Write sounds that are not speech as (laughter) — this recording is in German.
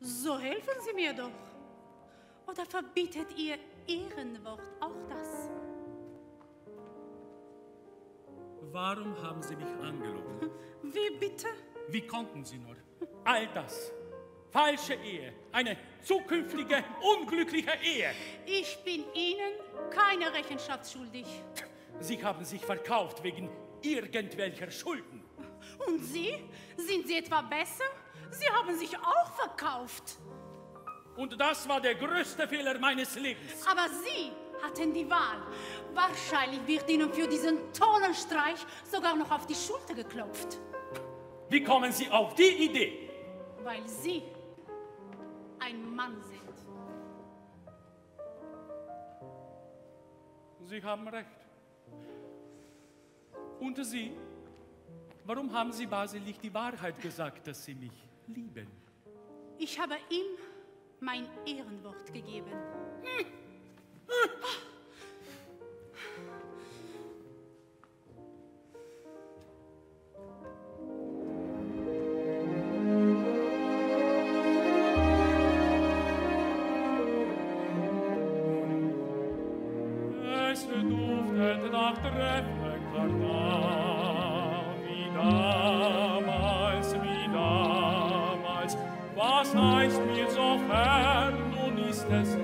So helfen Sie mir doch. Oder verbietet Ihr Ehrenwort auch das? Warum haben Sie mich angelogen? (laughs) Wie bitte? Wie konnten Sie nur? All das. Falsche Ehe. Eine zukünftige, unglückliche Ehe. Ich bin Ihnen keine Rechenschaft schuldig. Sie haben sich verkauft wegen irgendwelcher Schulden. Und Sie? Sind Sie etwa besser? Sie haben sich auch verkauft. Und das war der größte Fehler meines Lebens. Aber Sie hatten die Wahl. Wahrscheinlich wird Ihnen für diesen tollen Streich sogar noch auf die Schulter geklopft. Wie kommen Sie auf die Idee? Weil Sie ein Mann sind. Sie haben recht. Und Sie? Warum haben Sie Basilich die Wahrheit gesagt, dass Sie mich lieben? Ich habe ihm mein Ehrenwort gegeben. Es duftet nach Treffenkarnal, erscheinst mir so fern, nun ist es.